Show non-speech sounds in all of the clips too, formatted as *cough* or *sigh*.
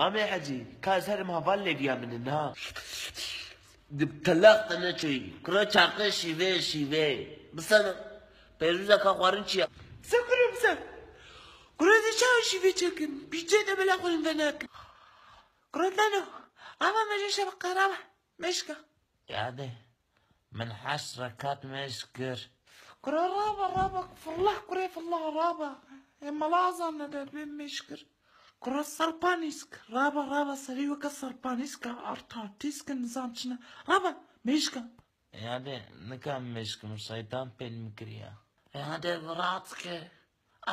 Ame Hacı, kazarım havalle diye minin ha. Talak tane çöy. Kura çakı şive şive. Mısana? Peruza kakvarın çiya. Sen kuru musun? Kura da çağı şive çekin. Bizce de böyle koyun fenak. Kura tano. Ama mecı şabak karama. Meşka. Yani. من حسركات مشكر كرة رابا رابا فالله كرة فالله رابا اما لازم ندر كرا سربانيسك رابا رابا سريو كسربانيسك ارتا تيسك نزانشنا رابا ميشكا يا دي نكام ميشكا شيطان بين مكريا يا دي براتك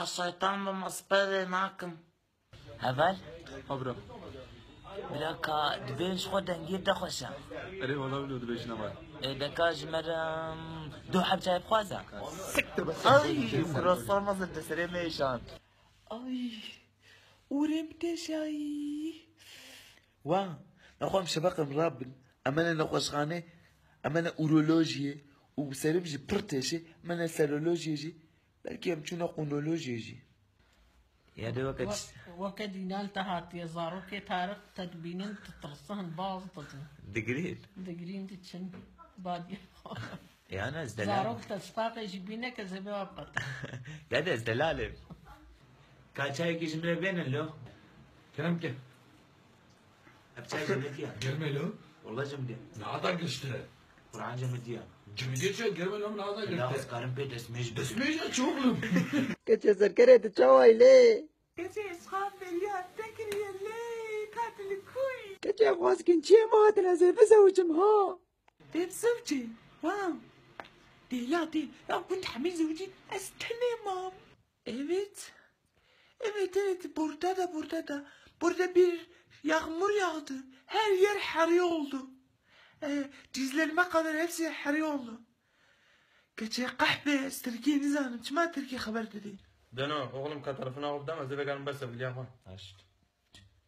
الشيطان بمصبري ناكم هبل ابرا براكا دبين شخو دنجير دخوشا اري والله بلو دبيش نمار اي دكا جمرم دو حب جاي بخوزا سكت بس اي كرا سرمزل تسري ميشان اي ورمت شاي وا نخوام شباق مرابن أمانا نخوش خانه أمانا أورولوجية و وسرم جي برتشي أمانا سرولوجيه جي بلكي أمتونا قنولوجيا جي. يا دو وقت. وقت ينال تهات يا زارو كي تارق تدبينن تترصهن باز تتن دقرين دقرين تتشن بادي يا أنا زدلال زارو تستاقي جبينك زبي وقت. *laughs* يا ده زدلالب Kaçay kişimle benim lo. Kerem gel. Hep çay cemiyeti ya. Gelme lo. Valla cemiyeti. Ne adam geçti? Kur'an cemiyeti ya. Cemiyeti şu gelme lo ne adam geçti? Ya askarım pek esmeyiz. Esmeyiz ya çoğulum. *laughs* Kaçay sarkere de çavayle. Kaçay eskab beliyat tekir yerle. Katili kuy. Kaçay vazgin çiye mahatın hazır bize ucum ha. Dem sevci. Wow. Değil ya değil. Ya bu tahmin zevci. Estene mam. Evet. Evet evet burada da burada da. Burada bir yağmur yağdı. Her yer heri oldu. Ee, dizlerime kadar hepsi heri oldu. Gece kahve Türkiye nizanım. Çıma Türkiye haber dedi. Deno oğlum ka tarafına alıp dama zebe kanım basa biliyorum ha. Aşt.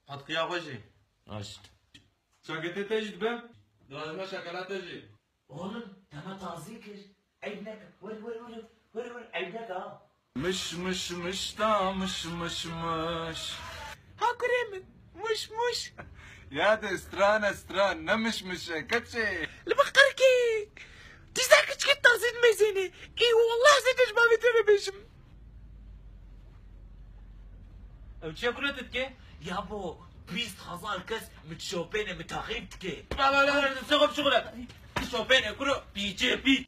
Atkı yapacı. Aşt. Şakete tecid ben. Lazıma şakala tecid. Oğlum dama tazikir. Evnek. Ver ver ver. Ver ver evnek ha. Mış mış mış da mış mış mış. Ha kuremin. Muş muş. *laughs* Ya da strana stran ne mış mış kaçı. لبقركي تزاك تشكي تغزين ميزيني اي والله زيدش ما بتربشم وشي كلتك كي يا بو بيست هزار كس متشوبين متاخيبتكي لا لا لا سوق بشغلك شوفين كله بيجي بي